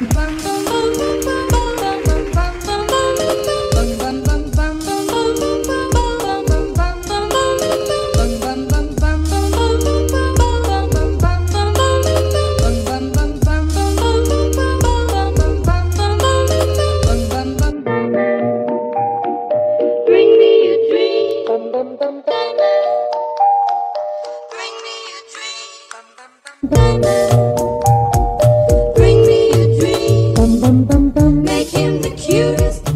Bring cutest